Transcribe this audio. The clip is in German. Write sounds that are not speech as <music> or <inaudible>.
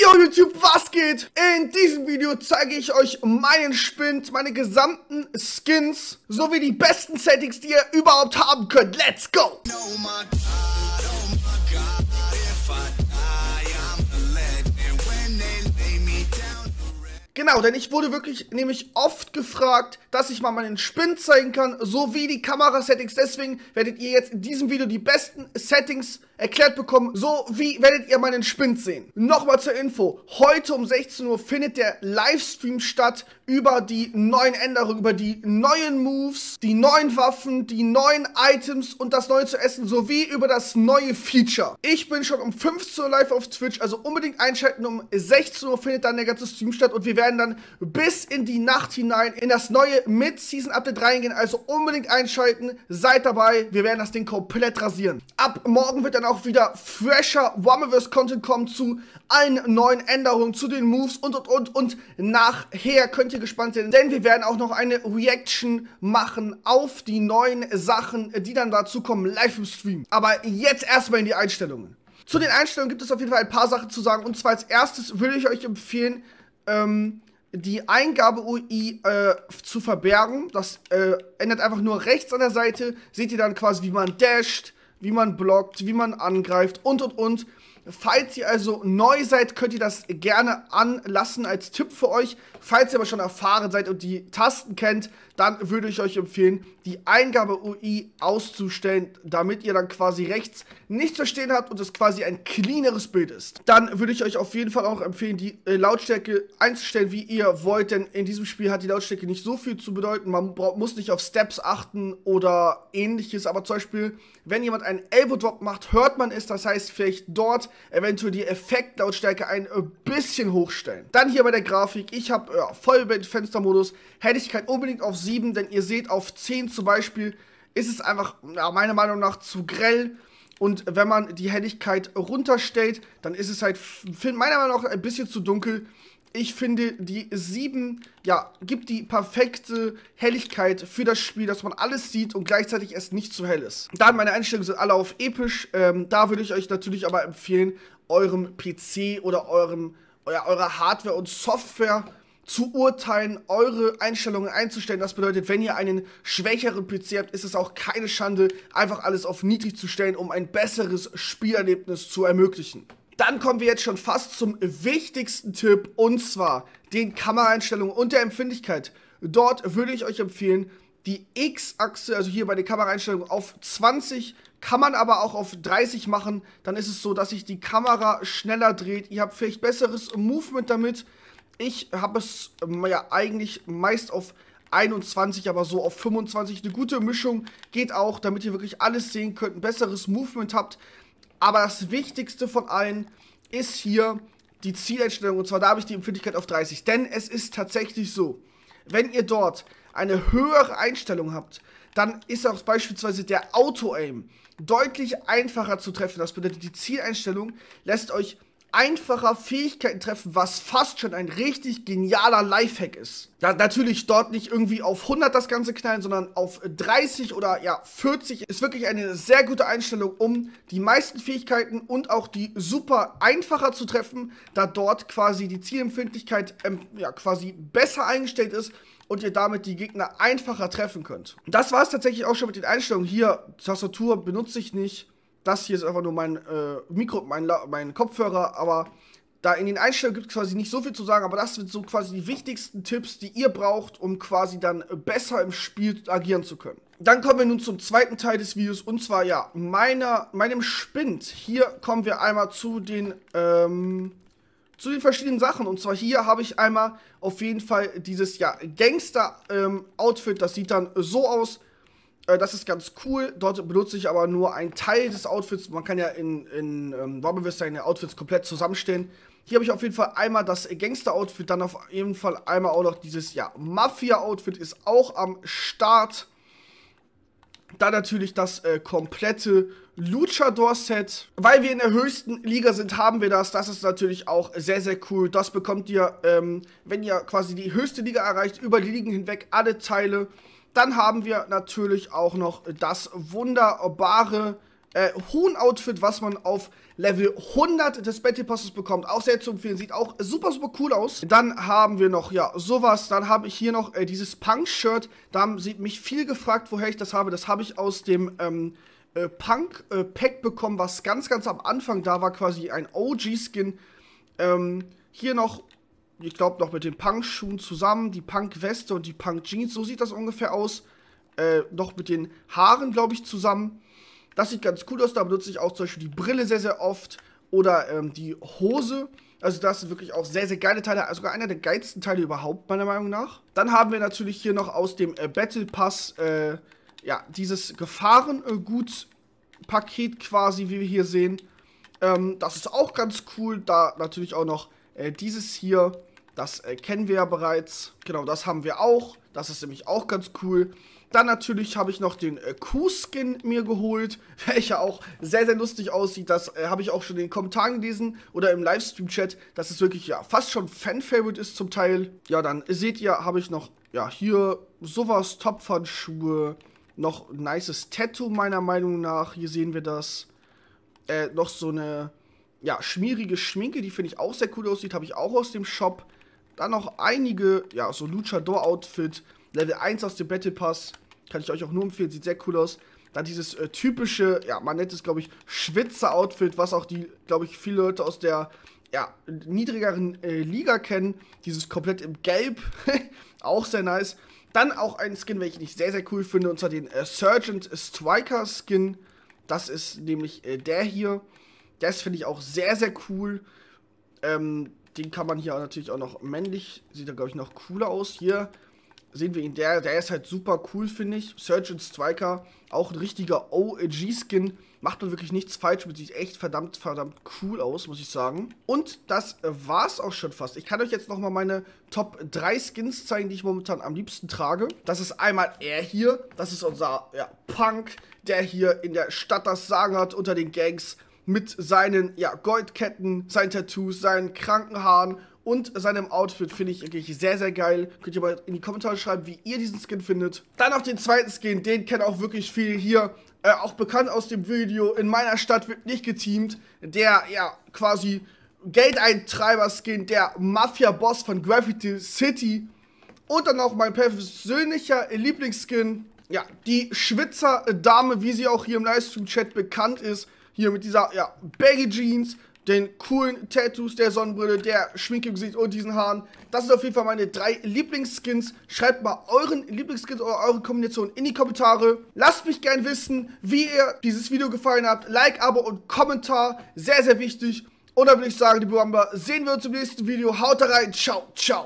Yo YouTube, was geht? In diesem Video zeige ich euch meinen Spind, meine gesamten Skins, sowie die besten Settings, die ihr überhaupt haben könnt. Let's go! Genau, denn ich wurde wirklich nämlich oft gefragt, dass ich mal meinen Spind zeigen kann, sowie die Kamerasettings. Deswegen werdet ihr jetzt in diesem Video die besten Settings erklärt bekommen, so wie werdet ihr meinen Spind sehen. Nochmal zur Info, heute um 16 Uhr findet der Livestream statt über die neuen Änderungen, über die neuen Moves, die neuen Waffen, die neuen Items und das neue zu essen, sowie über das neue Feature. Ich bin schon um 15 Uhr live auf Twitch, also unbedingt einschalten, um 16 Uhr findet dann der ganze Stream statt und wir werden dann bis in die Nacht hinein in das neue Mid-Season-Update reingehen, also unbedingt einschalten, seid dabei, wir werden das Ding komplett rasieren. Ab morgen wird dann auch wieder fresher Wommaverse-Content kommen zu allen neuen Änderungen, zu den Moves und und und und nachher könnt ihr gespannt sein, denn wir werden auch noch eine Reaction machen auf die neuen Sachen, die dann dazu kommen, live im Stream. Aber jetzt erstmal in die Einstellungen. Zu den Einstellungen gibt es auf jeden Fall ein paar Sachen zu sagen. Und zwar als erstes würde ich euch empfehlen, ähm, die Eingabe-UI äh, zu verbergen. Das äh, ändert einfach nur rechts an der Seite. Seht ihr dann quasi, wie man dasht, wie man blockt, wie man angreift und und und. Falls ihr also neu seid, könnt ihr das gerne anlassen als Tipp für euch. Falls ihr aber schon erfahren seid und die Tasten kennt, dann würde ich euch empfehlen, die Eingabe-UI auszustellen, damit ihr dann quasi rechts nichts verstehen habt und es quasi ein cleaneres Bild ist. Dann würde ich euch auf jeden Fall auch empfehlen, die äh, Lautstärke einzustellen, wie ihr wollt, denn in diesem Spiel hat die Lautstärke nicht so viel zu bedeuten. Man muss nicht auf Steps achten oder ähnliches, aber zum Beispiel, wenn jemand einen Elbow-Drop macht, hört man es, das heißt vielleicht dort eventuell die Effektlautstärke ein äh, bisschen hochstellen. Dann hier bei der Grafik, ich habe ja, Vollbild-Fenstermodus, Helligkeit unbedingt auf 7, denn ihr seht auf 10 zum Beispiel, ist es einfach, ja, meiner Meinung nach, zu grell. Und wenn man die Helligkeit runterstellt, dann ist es halt, meiner Meinung nach, ein bisschen zu dunkel. Ich finde, die 7, ja, gibt die perfekte Helligkeit für das Spiel, dass man alles sieht und gleichzeitig es nicht zu hell ist. Dann meine Einstellungen sind alle auf episch. Ähm, da würde ich euch natürlich aber empfehlen, eurem PC oder eurem, euer, eurer Hardware und Software zu urteilen, eure Einstellungen einzustellen. Das bedeutet, wenn ihr einen schwächeren PC habt, ist es auch keine Schande, einfach alles auf niedrig zu stellen, um ein besseres Spielerlebnis zu ermöglichen. Dann kommen wir jetzt schon fast zum wichtigsten Tipp und zwar den Kameraeinstellungen und der Empfindlichkeit. Dort würde ich euch empfehlen, die X-Achse, also hier bei den Kameraeinstellungen, auf 20 kann man aber auch auf 30 machen. Dann ist es so, dass sich die Kamera schneller dreht. Ihr habt vielleicht besseres Movement damit. Ich habe es ähm, ja eigentlich meist auf 21, aber so auf 25. Eine gute Mischung geht auch, damit ihr wirklich alles sehen könnt, ein besseres Movement habt. Aber das Wichtigste von allen ist hier die Zieleinstellung. Und zwar da habe ich die Empfindlichkeit auf 30. Denn es ist tatsächlich so, wenn ihr dort eine höhere Einstellung habt, dann ist auch beispielsweise der Auto-Aim deutlich einfacher zu treffen. Das bedeutet, die Zieleinstellung lässt euch einfacher Fähigkeiten treffen, was fast schon ein richtig genialer Lifehack ist. Ja, natürlich dort nicht irgendwie auf 100 das Ganze knallen, sondern auf 30 oder ja 40 ist wirklich eine sehr gute Einstellung, um die meisten Fähigkeiten und auch die super einfacher zu treffen, da dort quasi die Zielempfindlichkeit ähm, ja quasi besser eingestellt ist und ihr damit die Gegner einfacher treffen könnt. Das war es tatsächlich auch schon mit den Einstellungen. Hier, Tastatur benutze ich nicht. Das hier ist einfach nur mein äh, Mikro, mein, mein Kopfhörer, aber da in den Einstellungen gibt es quasi nicht so viel zu sagen, aber das sind so quasi die wichtigsten Tipps, die ihr braucht, um quasi dann besser im Spiel agieren zu können. Dann kommen wir nun zum zweiten Teil des Videos und zwar ja, meiner, meinem Spind. Hier kommen wir einmal zu den, ähm, zu den verschiedenen Sachen. Und zwar hier habe ich einmal auf jeden Fall dieses ja, Gangster-Outfit. Ähm, das sieht dann so aus. Äh, das ist ganz cool. Dort benutze ich aber nur einen Teil des Outfits. Man kann ja in, in ähm, Wobble seine Outfits komplett zusammenstellen. Hier habe ich auf jeden Fall einmal das Gangster-Outfit, dann auf jeden Fall einmal auch noch dieses, ja, Mafia-Outfit ist auch am Start. Dann natürlich das äh, komplette Luchador-Set. Weil wir in der höchsten Liga sind, haben wir das. Das ist natürlich auch sehr, sehr cool. Das bekommt ihr, ähm, wenn ihr quasi die höchste Liga erreicht, über die Ligen hinweg alle Teile. Dann haben wir natürlich auch noch das wunderbare äh, Huhn-Outfit, was man auf Level 100 des Battle Passes bekommt. Auch sehr zu empfehlen. Sieht auch super, super cool aus. Dann haben wir noch, ja, sowas. Dann habe ich hier noch äh, dieses Punk-Shirt. Da haben mich viel gefragt, woher ich das habe. Das habe ich aus dem, ähm, äh, Punk-Pack äh, bekommen, was ganz, ganz am Anfang da war, quasi ein OG-Skin. Ähm, hier noch, ich glaube, noch mit den Punk-Schuhen zusammen, die Punk-Weste und die Punk-Jeans, so sieht das ungefähr aus. Äh, noch mit den Haaren, glaube ich, zusammen. Das sieht ganz cool aus, da benutze ich auch zum Beispiel die Brille sehr, sehr oft oder ähm, die Hose. Also das sind wirklich auch sehr, sehr geile Teile, also sogar einer der geilsten Teile überhaupt, meiner Meinung nach. Dann haben wir natürlich hier noch aus dem äh, Battle Pass äh, ja, dieses Gefahrengut-Paket quasi, wie wir hier sehen. Ähm, das ist auch ganz cool. Da natürlich auch noch äh, dieses hier. Das äh, kennen wir ja bereits. Genau, das haben wir auch. Das ist nämlich auch ganz cool. Dann natürlich habe ich noch den äh, Q-Skin mir geholt, <laughs> welcher auch sehr, sehr lustig aussieht. Das äh, habe ich auch schon in den Kommentaren gelesen oder im Livestream-Chat, dass es wirklich ja fast schon Fan-Favorite ist zum Teil. Ja, dann seht ihr, habe ich noch ja hier sowas, Topfern-Schuhe, noch ein nices Tattoo, meiner Meinung nach. Hier sehen wir das. Äh, noch so eine, ja, schmierige Schminke, die finde ich auch sehr cool aussieht. Habe ich auch aus dem Shop. Dann noch einige, ja, so Luchador-Outfit. Level 1 aus dem Battle Pass. Kann ich euch auch nur empfehlen, sieht sehr cool aus. Dann dieses äh, typische, ja, man nennt es, glaube ich, Schwitzer-Outfit, was auch die, glaube ich, viele Leute aus der, ja, niedrigeren äh, Liga kennen. Dieses komplett im Gelb. <laughs> auch sehr nice. Dann auch ein Skin, welchen ich sehr, sehr cool finde, und zwar den äh, Sergeant Striker Skin. Das ist nämlich äh, der hier. Das finde ich auch sehr, sehr cool. Ähm, den kann man hier natürlich auch noch männlich, sieht er, glaube ich, noch cooler aus. Hier sehen wir ihn, der, der ist halt super cool, finde ich. Sergeant Striker, auch ein richtiger OG-Skin. Macht man wirklich nichts falsch mit, sieht echt verdammt, verdammt cool aus, muss ich sagen. Und das war's auch schon fast. Ich kann euch jetzt nochmal meine Top 3 Skins zeigen, die ich momentan am liebsten trage. Das ist einmal er hier, das ist unser ja, Punk, der hier in der Stadt das Sagen hat unter den Gangs mit seinen ja, Goldketten, seinen Tattoos, seinen kranken Haaren und seinem Outfit finde ich wirklich sehr, sehr geil. Könnt ihr mal in die Kommentare schreiben, wie ihr diesen Skin findet. Dann noch den zweiten Skin, den kennen auch wirklich viele hier. Äh, auch bekannt aus dem Video, in meiner Stadt wird nicht geteamt. Der, ja, quasi Geldeintreiber-Skin, der Mafia-Boss von Graffiti City. Und dann noch mein persönlicher Lieblingsskin, ja, die Schwitzer-Dame, wie sie auch hier im Livestream-Chat bekannt ist. Hier mit dieser, ja, Baggy Jeans, den coolen Tattoos, der Sonnenbrille, der Schminke im Gesicht und diesen Haaren. Das sind auf jeden Fall meine drei Lieblingsskins. Schreibt mal euren Lieblingsskins oder eure Kombination in die Kommentare. Lasst mich gern wissen, wie ihr dieses Video gefallen habt. Like, Abo und Kommentar. Sehr, sehr wichtig. Und dann würde ich sagen, liebe Bamba, sehen wir uns im nächsten Video. Haut rein. Ciao, ciao.